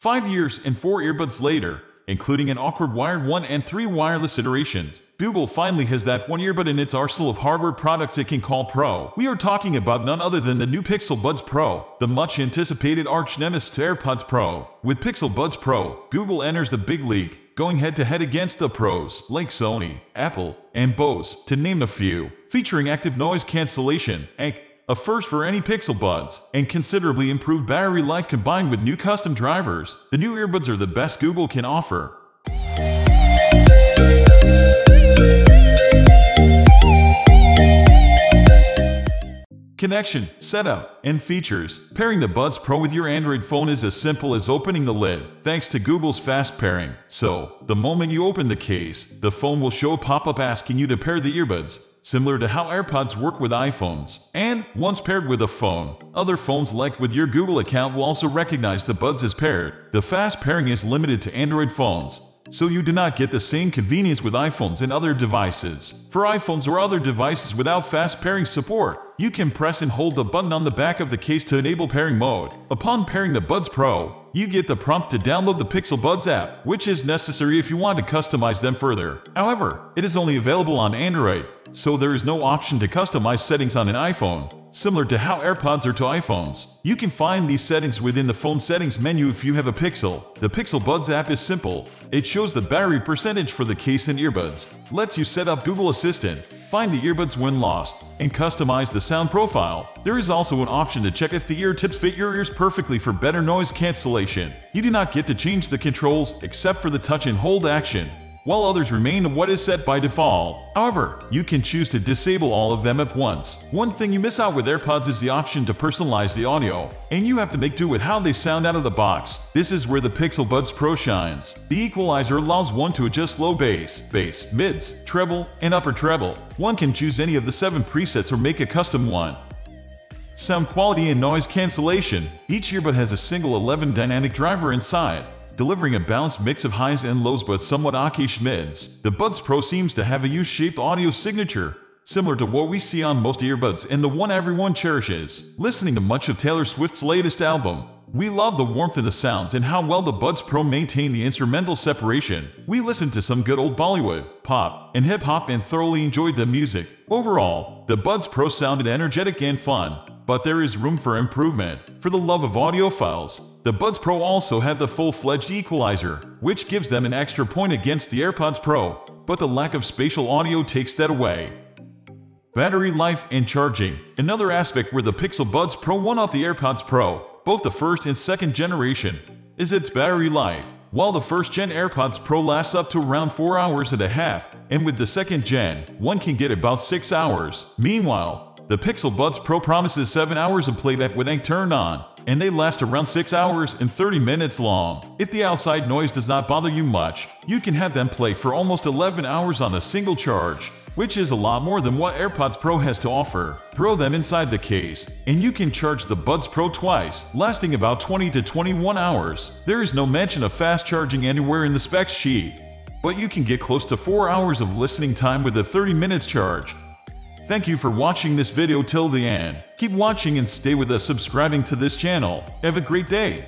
Five years and four earbuds later, including an awkward wired one and three wireless iterations, Google finally has that one earbud in its arsenal of hardware products it can call Pro. We are talking about none other than the new Pixel Buds Pro, the much anticipated arch nemesis to AirPods Pro. With Pixel Buds Pro, Google enters the big league, going head to head against the pros like Sony, Apple, and Bose, to name a few, featuring active noise cancellation, ANC, a first for any Pixel Buds, and considerably improved battery life combined with new custom drivers. The new earbuds are the best Google can offer. Connection, setup, and features. Pairing the Buds Pro with your Android phone is as simple as opening the lid, thanks to Google's fast pairing. So, the moment you open the case, the phone will show a pop-up asking you to pair the earbuds, similar to how AirPods work with iPhones. And, once paired with a phone, other phones like with your Google account will also recognize the Buds as paired. The fast pairing is limited to Android phones, so you do not get the same convenience with iPhones and other devices. For iPhones or other devices without fast pairing support, you can press and hold the button on the back of the case to enable pairing mode. Upon pairing the Buds Pro, you get the prompt to download the Pixel Buds app, which is necessary if you want to customize them further. However, it is only available on Android, so there is no option to customize settings on an iPhone. Similar to how AirPods are to iPhones, you can find these settings within the phone settings menu if you have a Pixel. The Pixel Buds app is simple. It shows the battery percentage for the case and earbuds, lets you set up Google Assistant, find the earbuds when lost, and customize the sound profile. There is also an option to check if the ear tips fit your ears perfectly for better noise cancellation. You do not get to change the controls except for the touch and hold action while others remain what is set by default. However, you can choose to disable all of them at once. One thing you miss out with AirPods is the option to personalize the audio, and you have to make do with how they sound out of the box. This is where the Pixel Buds Pro shines. The equalizer allows one to adjust low bass, bass, mids, treble, and upper treble. One can choose any of the seven presets or make a custom one. Sound quality and noise cancellation. Each earbud has a single 11 dynamic driver inside delivering a balanced mix of highs and lows but somewhat awkish mids. The Buds Pro seems to have a U-shaped audio signature, similar to what we see on most earbuds and the one everyone cherishes. Listening to much of Taylor Swift's latest album, we love the warmth of the sounds and how well the Buds Pro maintain the instrumental separation. We listened to some good old Bollywood, pop, and hip-hop and thoroughly enjoyed the music. Overall, the Buds Pro sounded energetic and fun, but there is room for improvement. For the love of audiophiles, the Buds Pro also had the full-fledged equalizer, which gives them an extra point against the AirPods Pro, but the lack of spatial audio takes that away. Battery life and charging. Another aspect where the Pixel Buds Pro won off the AirPods Pro, both the first and second generation, is its battery life. While the first gen AirPods Pro lasts up to around 4 hours and a half, and with the second gen, one can get about 6 hours. Meanwhile, the Pixel Buds Pro promises 7 hours of playback with ANC turned on, and they last around 6 hours and 30 minutes long. If the outside noise does not bother you much, you can have them play for almost 11 hours on a single charge, which is a lot more than what AirPods Pro has to offer. Throw them inside the case, and you can charge the Buds Pro twice, lasting about 20 to 21 hours. There is no mention of fast charging anywhere in the specs sheet, but you can get close to 4 hours of listening time with a 30 minutes charge. Thank you for watching this video till the end. Keep watching and stay with us subscribing to this channel. Have a great day.